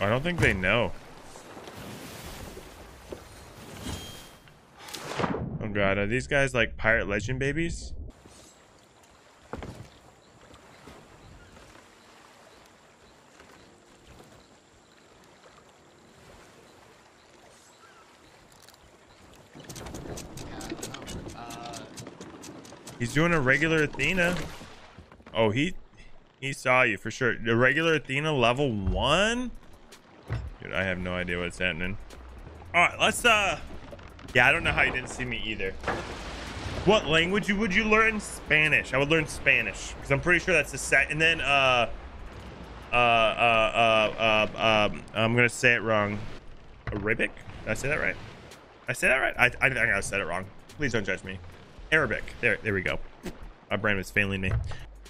I don't think they know. Oh god, are these guys like pirate legend babies? He's doing a regular Athena. Oh, he he saw you for sure. The regular Athena level one? Dude, I have no idea what's happening. All right, let's uh Yeah, I don't know how you didn't see me either. What language would you learn? Spanish. I would learn Spanish because I'm pretty sure that's the set. And then uh uh uh uh uh um, I'm gonna say it wrong. Arabic? Did I say that right? I say that right? I I think I said it wrong. Please don't judge me. Arabic. There, there we go. My brain was failing me.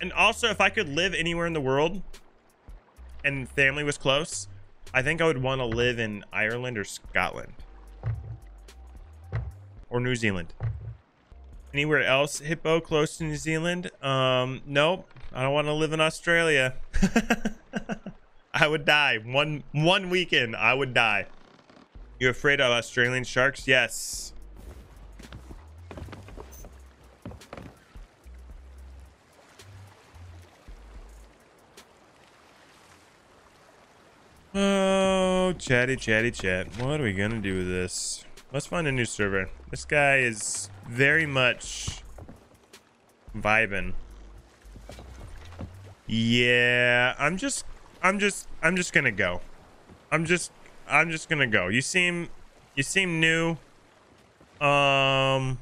And also, if I could live anywhere in the world and family was close, I think I would want to live in Ireland or Scotland or New Zealand. Anywhere else, Hippo, close to New Zealand? Um, nope. I don't want to live in Australia. I would die. One one weekend, I would die. You afraid of Australian sharks? Yes. Oh, chatty, chatty, chat. What are we gonna do with this? Let's find a new server. This guy is very much vibing. Yeah, I'm just, I'm just, I'm just gonna go. I'm just, I'm just gonna go. You seem, you seem new. Um,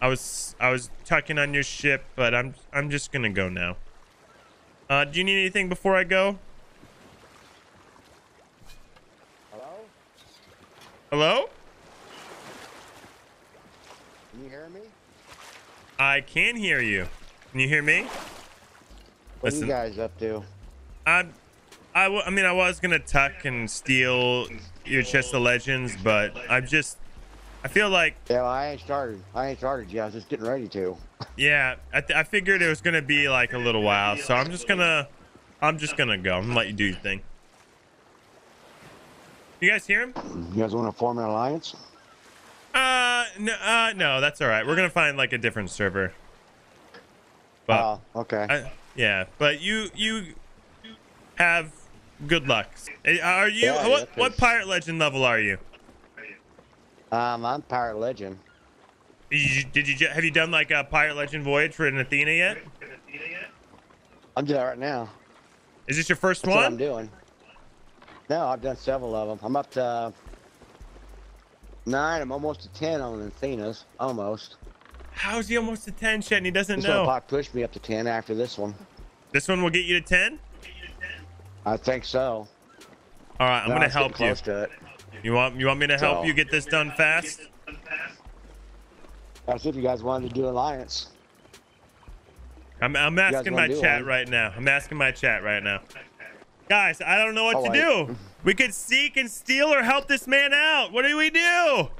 I was, I was tucking on your ship, but I'm, I'm just gonna go now. Uh, do you need anything before I go? Hello? Can you hear me? I can hear you. Can you hear me? What Listen. are you guys up to? I, I, w- I mean, I was gonna tuck and steal your chest of legends, but I'm just, I feel like, Yeah, well, I ain't started. I ain't started yet. I was just getting ready to. yeah, I, th- I figured it was gonna be like a little while, so I'm just gonna, I'm just gonna go. I'm gonna let you do your thing. You guys hear him? You guys want to form an alliance? Uh, no, uh, no, that's all right. We're gonna find like a different server. But Oh, okay. I, yeah, but you you have good luck. Are you Yeah, what yeah, what pirate legend level are you? um, I'm Pirate Legend. Did you, did you have you done like a pirate legend voyage for an Athena yet? I'm doing that right now. Is this your first That's what I'm doing. No, I've done several of them. I'm up to uh, nine. I'm almost to ten on Athena's. Almost. How's he almost to ten, and he doesn't This know? probably push me up to ten after this one. This one will get you to ten. I think so. All right, I'm No, gonna help you. Close to it. You want you want me to help you get this done fast? I see if you guys wanted to do alliance. I'm, I'm asking my chat one? right now. I'm asking my chat right now. Guys, I don't know what Oh, to wait. do. We could seek and steal or help this man out. What do we do?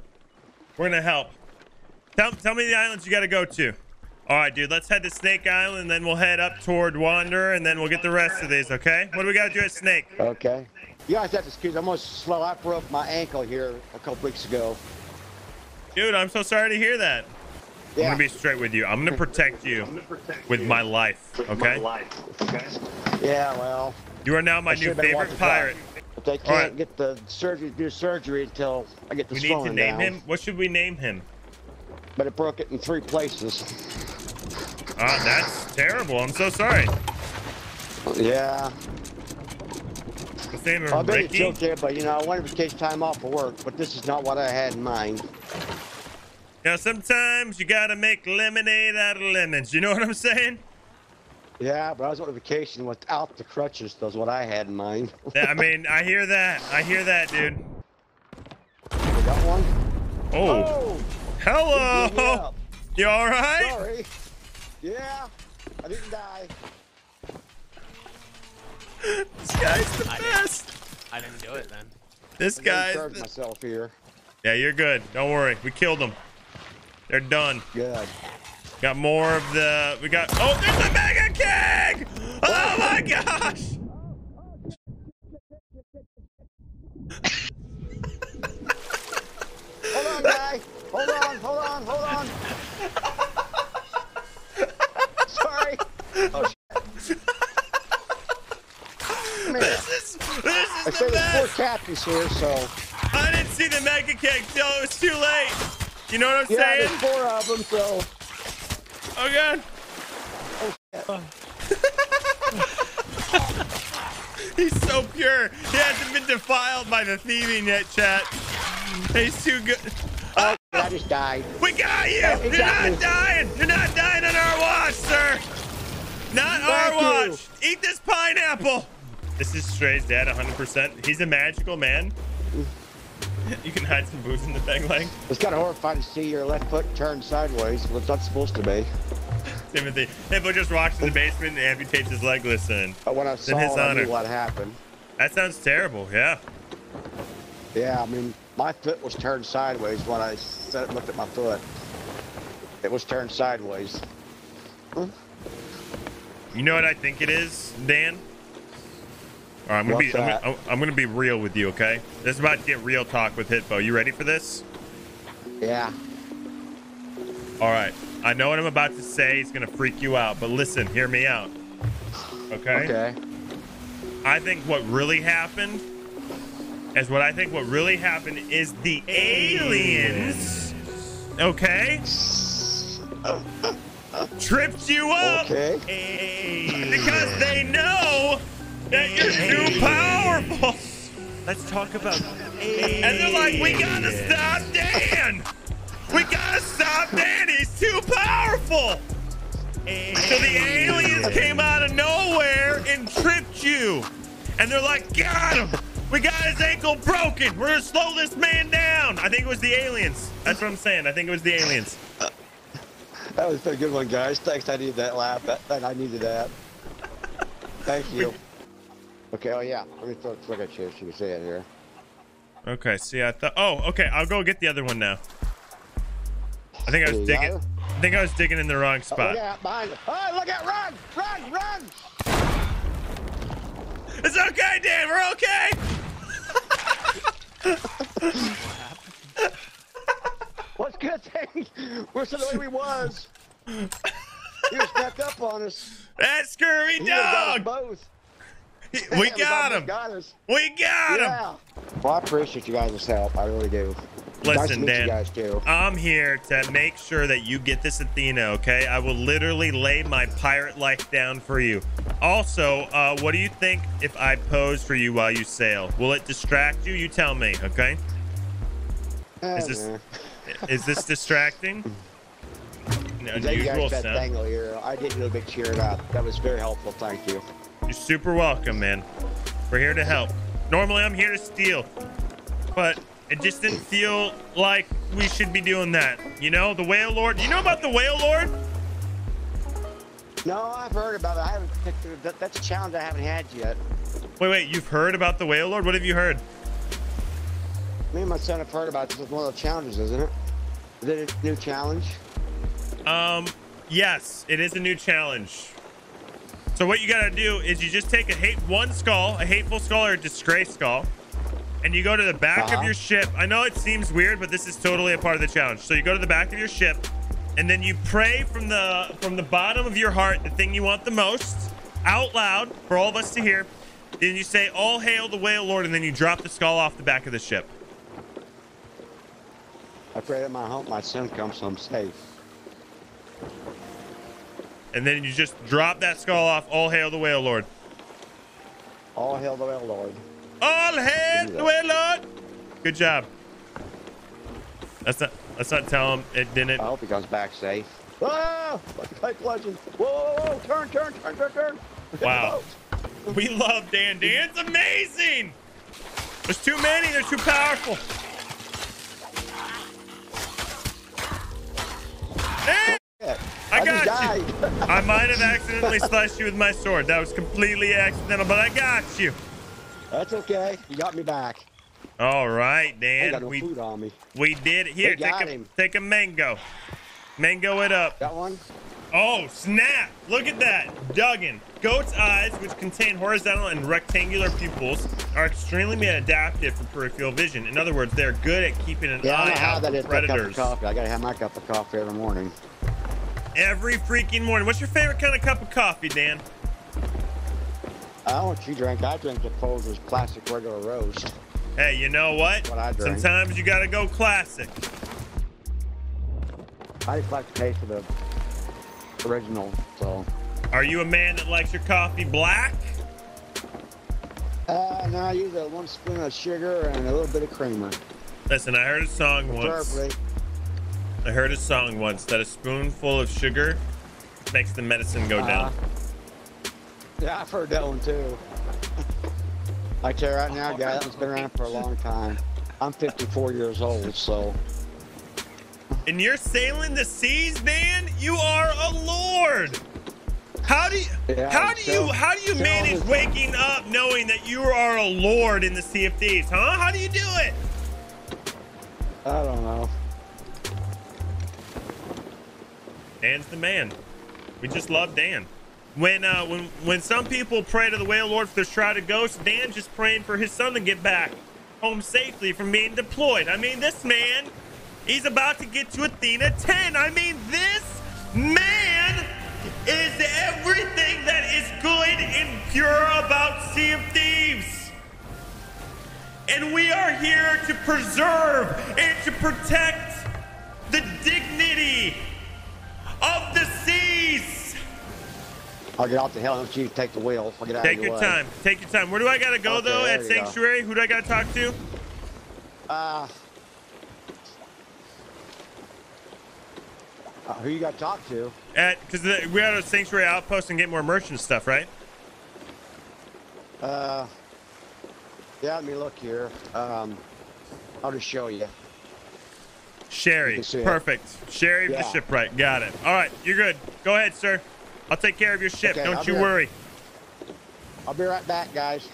We're gonna help. Tell, tell me the islands you gotta go to. All right, dude. Let's head to Snake Island, then we'll head up toward Wander, and then we'll get the rest of these. Okay? What do we gotta do at Snake? Okay. You guys have to excuse. I'm almost slow. I broke my ankle here a couple weeks ago. Dude, I'm so sorry to hear that. I'm gonna be straight with you. I'm gonna protect you with my life. Okay? Yeah. Well, You are now my I new favorite pirate. But they can't right. get the surgery, do surgery until I get the We need to name down. him. What should we name him? But it broke it in three places. Ah, that's terrible. I'm so sorry. Yeah. Let's name I him bet it's Ricky. okay, but you know, I wanted to take time off for work, but this is not what I had in mind. You know, sometimes you gotta make lemonade out of lemons. You know what I'm saying? Yeah, but I was on vacation without the crutches. That's what I had in mind. I mean, I hear that. I hear that, dude. You got one? Oh, oh! You blew me hello. You all right? Sorry. Yeah, I didn't die. This guy's the I didn't- best. I didn't do it then. This I guy's. charged the- myself here. Yeah, you're good. Don't worry. We killed them. They're done. Good. Got more of the. We got. Oh, there's a mega king! Oh my gosh! hold on, guy. Hold on, hold on, hold on. Sorry. Oh, shit. This is, this is I the best. There's four captains here, so. I didn't see the mega kick. No, it was too late. You know what I'm yeah, saying? Yeah, there's four of them, so. Oh, God. Defiled by the thieving yet, chat. He's too good. oh, I just died. We got you! Yeah, You're not dying! You're not dying on our watch, sir! Not our Thank you. watch! Eat this pineapple! This is Stray's dad, 100%. He's a magical man. You can hide some booze in the bag leg. It's kind of horrifying to see your left foot turn sideways. It's not supposed to be. Timothy. Hippo just walks in the basement and amputates his leg. Listen, But when I It's in saw his it, I honor. knew what happened. That sounds terrible. Yeah. Yeah, I mean, my foot was turned sideways when I and looked at my foot. It was turned sideways. Hmm? You know what I think it is, Dan? All right, I'm gonna What's be I'm gonna, I'm gonna be real with you, okay? This is about to get real talk with Hitbo. You ready for this? Yeah. All right. I know what I'm about to say is gonna freak you out, but listen, hear me out. Okay? Okay. I think what really happened is what I think what really happened is the aliens. Okay? Tripped you up Okay. because they know that you're too powerful. Let's talk about. And they're like, we gotta stop Dan! We gotta stop Dan! And they're like, got him! We got his ankle broken! We're gonna slow this man down! I think it was the aliens. That's what I'm saying. I think it was the aliens. That was a pretty good one, guys. Thanks. I needed that laugh. That, that I needed that. Thank you. Okay. Oh yeah. Let me throw look at you. so You can see it here. Okay, see, I thought. Oh, okay. I'll go get the other one now. I think I was digging. I think I was digging in the wrong Oh, spot. look out behind. Oh, look out! Run! Run! Run! It's okay, Dan. We're okay. What's good thing? We're still the way we was. He was back up on us. That scurvy would've got us dog. both. We got him. Got us. We got him. Yeah. Well, I appreciate you guys' help. I really do. Nice Listen, meet Dan. you guys too. I'm here to make sure that you get this Athena, okay? I will literally lay my pirate life down for you. Also, uh, what do you think if I pose for you while you sail? Will it distract you? You tell me, okay? Is this-. Is this distracting? An Thank you guys for that dangle here. I did a little bit cheered up. That was very helpful. Thank you. You're super welcome, man. We're here to help. Normally, I'm here to steal, but it just didn't feel like we should be doing that. You know, the whale lord. You know about the whale lord? No, I've heard about it. I haven't. Picked that, that's a challenge I haven't had yet. Wait, wait. You've heard about the whale lord? What have you heard? Me and my son have heard about this. It's one of the challenges, isn't it? Is it a new challenge? Um, yes, it is a new challenge. So what you gotta do is you just take a hate one skull, a hateful skull or a disgrace skull, and you go to the back of Uh-huh. your ship. I know it seems weird, but this is totally a part of the challenge. So you go to the back of your ship, and then you pray from the from the bottom of your heart the thing you want the most out loud for all of us to hear. Then you say, "All hail the whale lord," and then you drop the skull off the back of the ship. I pray that my home, my son comes home safe. And then you just drop that skull off. All hail the whale lord. All hail the whale Lord. All hail do the that. whale lord. Good job. Let's not let's not tell him it didn't. I hope he comes back safe. Ah! Like, like legend. Whoa, whoa, whoa, turn, turn, turn, turn, turn. Wow. We love Dan. Dan's amazing. There's too many. They're too powerful. Hey. I got you. I might have accidentally slashed you with my sword. That was completely accidental, but I got you. That's okay. You got me back. All right, Dan. got no We food on me. we did it. Here, take a him. take a mango. Mango it up. Got one? Oh, snap! Look at that! Duggan. Goat's eyes, which contain horizontal and rectangular pupils, are extremely adapted for peripheral vision. In other words, they're good at keeping an Yeah, eye out that for is. Cup of predators. coffee. I gotta have my cup of coffee every morning. Every freaking morning. What's your favorite kind of cup of coffee, Dan? Uh, I don't know what you drink. I drink the Folgers classic regular roast. Hey, you know what? What I drink. Sometimes you gotta go classic. I just like to taste of the original, so. Are you a man that likes your coffee black? Uh, no, I use a one spoon of sugar and a little bit of creamer. Listen, I heard a song once. I heard a song once that a spoonful of sugar makes the medicine go down. Yeah, I've heard that one too. I tell you right now, guy, that one's been around for a long time. I'm 54 years old, so and you're sailing the seas, man. You are a lord. How do you Yeah, how do so- you how do you so manage waking up knowing that you are a lord in the Sea of Thieves, huh? How do you do it? I don't know. Dan's the man. We just love Dan. When uh when when some people pray to the whale lord for their shrouded ghost, Dan's just praying for his son to get back home safely from being deployed. I mean, this man, he's about to get to Athena 10. I mean, this man is everything that is good and pure about Sea of Thieves. And we are here to preserve and to protect I'll get out the hell and you take the wheel. I'll get out Take of your, time. Take your time. Where do I gotta go Okay, though? At you go. Sanctuary? Who do I gotta talk to? Uh, uh, who you got to talk to? At because we had a Sanctuary outpost and get more merchant stuff, right? Uh, yeah, let me look here. Um, I'll just show you. You Sherry. can see it. Perfect. Sherry of the shipwright. Got it. All right, you're good. Go ahead, sir. I'll take care of your ship. Okay, Don't I'll you right- worry. I'll be right back, guys.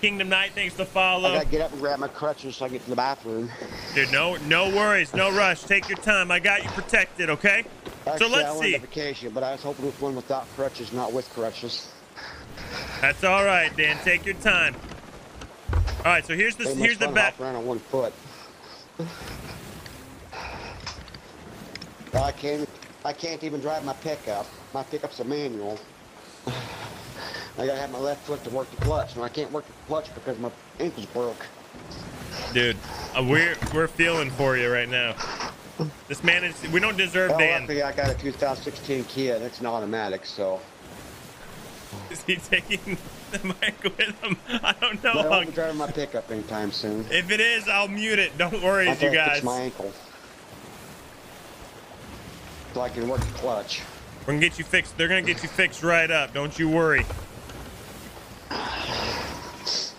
Kingdom Knight, thanks to follow. I gotta get up and grab my crutches so I get to the bathroom. Dude, no, no worries, no rush. Take your time. I got you protected, okay? Actually, so let's went see. on vacation, but I was hoping with one without crutches, not with crutches. That's all right, Dan. Take your time. All right, so here's the here's the back. around on one foot. Well, I can't. I can't even drive my pickup. My pickup's a manual. I gotta have my left foot to work the clutch, and I can't work the clutch because my ankle's broke. Dude, uh, we're we're feeling for you right now. This man is. We don't deserve Well, Dan. luckily I got a 2016 Kia, and it's an automatic, so. Is he taking the mic with him? I don't know. I won't be driving my pickup anytime soon. If it is, I'll mute it. Don't worry, I'm you guys. fix my ankle. So I can work the clutch. We're gonna get you fixed. They're gonna get you fixed right up. Don't you worry. I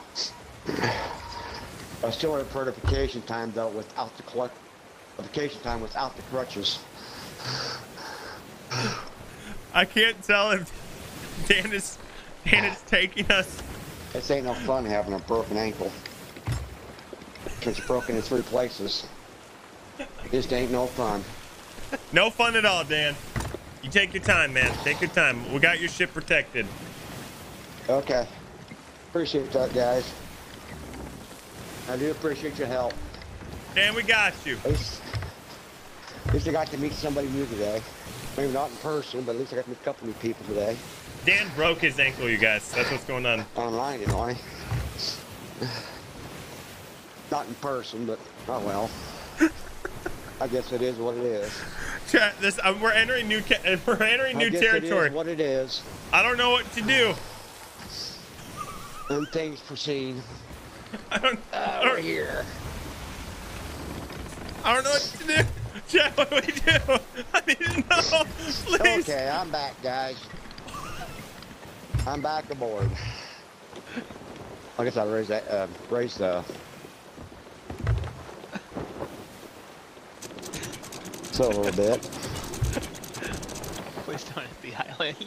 still prefer the vacation time though without the clutch. Vacation time without the crutches. I can't tell if Dan is Dan is taking us. This ain't no fun having a broken ankle. It's broken in three places. This ain't no fun. No fun at all, Dan. You take your time, man. Take your time. We got your ship protected. Okay. Appreciate that, guys. I do appreciate your help. Dan, we got you. At least, at least I got to meet somebody new today. Maybe not in person, but at least I got to meet a couple new people today. Dan broke his ankle, you guys. That's what's going on. Online, anyway. Not in person, but oh well. I guess it is what it is. Chat, This uh, we're entering new ca- we're entering I new territory. It what it is. I don't know what to do. And things proceed. I don't. Uh, we're here. I don't know what to do. Chat, what do we do? I need to know. Please. Okay, I'm back, guys. I'm back aboard. I guess I'll raise that, uh, raise the. So a little bit. Please don't hit the island.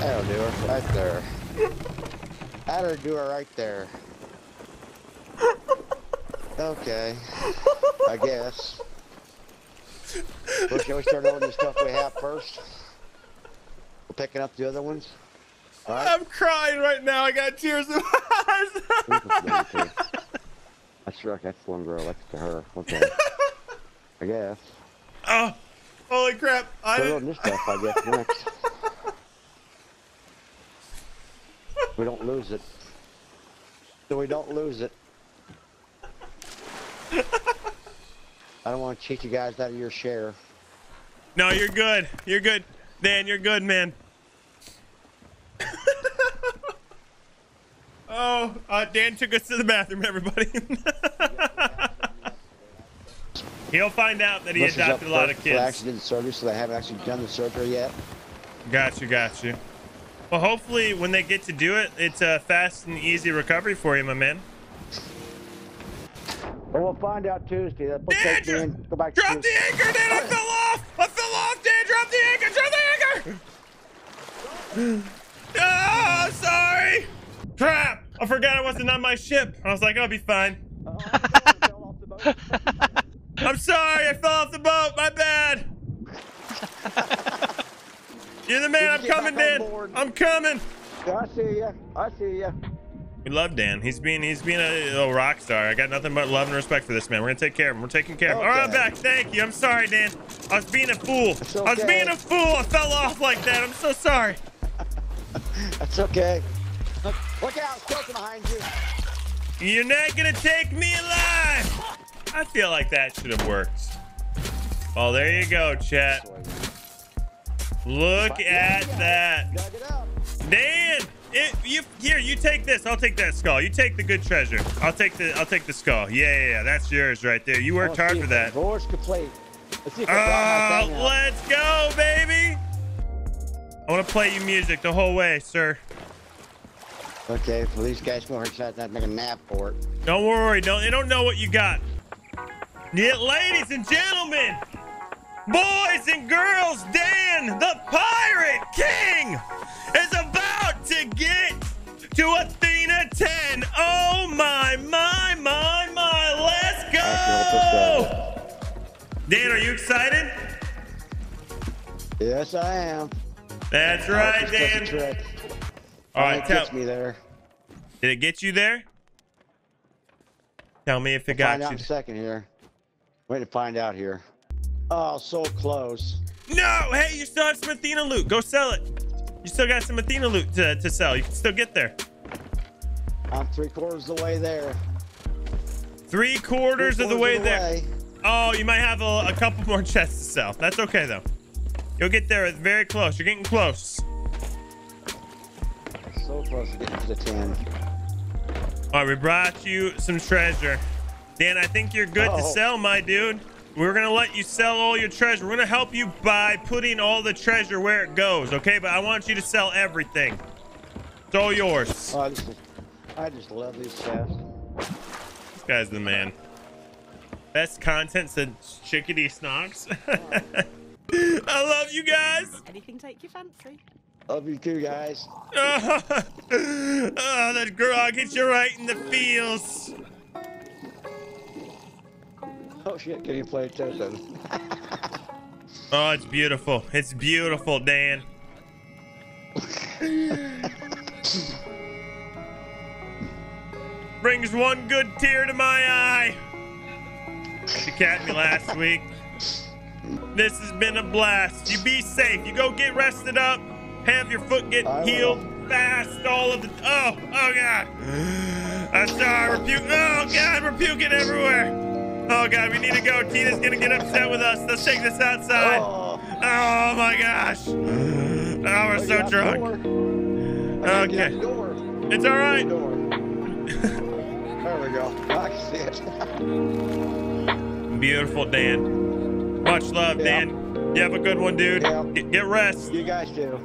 That'll do her right there. That'll do her right there. Okay. I guess. Well, shall we start over the stuff we have first? We're picking up the other ones? Alright. I'm crying right now. I got tears in my eyes. That's right, that's one girl, that's to her. Okay. I guess. oh, holy crap! I didn't, on this stuff, I guess, next. We don't lose it. So we don't lose it. I don't want to cheat you guys out of your share. No, you're good. You're good. Dan, you're good, man. oh, uh, Dan took us to the bathroom, everybody. He'll find out that he This adopted a lot first of for kids. accident surgery, so they haven't actually done the surgery yet. Got you, got you. Well, hopefully, when they get to do it, it's a fast and easy recovery for you, my man. But we'll find out Tuesday. That will Dan, take me in. Go back to drop the anchor, Dan! I fell off! I fell off, Dan! Drop the anchor! Drop the anchor! Oh, sorry! Crap! I forgot I wasn't on my ship. I was like, I'll be fine. Oh, sorry, I fell off the boat. My bad. You're the man. I'm coming, Dan. I'm coming. I see ya. I see ya. We love Dan. He's being he's being a, a rock star. I got nothing but love and respect for this man. We're gonna take care of him. We're taking care of him. All right, I'm back. Thank you. I'm sorry, Dan. I was being a fool. It's I was being a fool. I fell off like that. I'm so sorry. That's okay. Look, look out, Stilton behind you. You're not gonna take me alive. I feel like that should have worked. Oh, there you go, chat. Look at that. Dug it up. Dan, it, you here. You take this. I'll take that skull. You take the good treasure. I'll take the. I'll take the skull. Yeah, yeah, yeah. That's yours right there. You worked hard for that. the complete. Let's see if I brought my Oh, let's go, baby. I want to play you music the whole way, sir. Okay, police these guys go ahead and not make a nap for it. Don't worry. Don't. They don't know what you got. Yeah, ladies and gentlemen, boys and girls, Dan, the Pirate King, is about to get to Athena 10. Oh my, my, my, my! Let's go! Dan, are you excited? Yes, I am. That's right, Dan. trick. All right, tell. me there. Did it get you there? Tell me if it find got out you. in a second here. Wait to find out here. Oh, so close. No! Hey, you still have some Athena loot. Go sell it. You still got some Athena loot to, to sell. You can still get there. I'm three quarters of the way there. Three quarters Three of the quarters way there. Oh, you might have a, a couple more chests to sell. That's okay though. You'll get there very close. You're getting close. So close to getting to the 10. All right, we brought you some treasure. Dan, I think you're good to Oh. sell, my dude. We're gonna let you sell all your treasure. We're gonna help you by putting all the treasure where it goes, okay? But I want you to sell everything. It's all yours. Oh, this is, I just love these chests. This guy's the man. Best content since Chickadee Snocks. I love you guys. Anything take your fancy? Love you too, guys. oh, that grog hits you right in the feels. Oh shit, can you play Totem? Oh, it's beautiful. It's beautiful, Dan. Brings one good tear to my eye. She capped me last week. This has been a blast. You be safe. You go get rested up. Have your foot get I will. healed fast. All of the. Oh, oh God. I'm sorry. We're. Oh God, we're puking everywhere. Oh God, we need to go. Tina's gonna get upset with us. Let's take this outside. Oh, Oh my gosh. Oh, we're so drunk. door. I gotta get Okay. It's all right. There we go. Ah, See it. Beautiful, Dan. Much love, Yeah. Dan. You have a good one, dude. Yeah. Get, get rest. you guys do.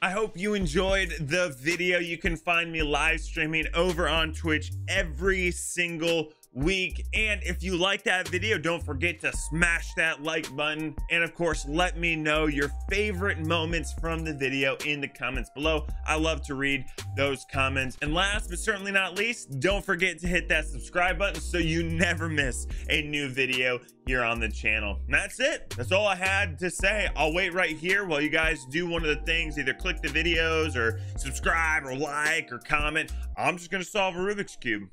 I hope you enjoyed the video. You can find me live streaming over on Twitch every single week. And if you like that video, don't forget to smash that like button. And of course, let me know your favorite moments from the video in the comments below. I love to read those comments. And last but certainly not least, don't forget to hit that subscribe button so you never miss a new video here on the channel. And that's it. That's all I had to say. I'll wait right here while you guys do one of the things, either click the videos or subscribe or like or comment. I'm just gonna solve a Rubik's Cube.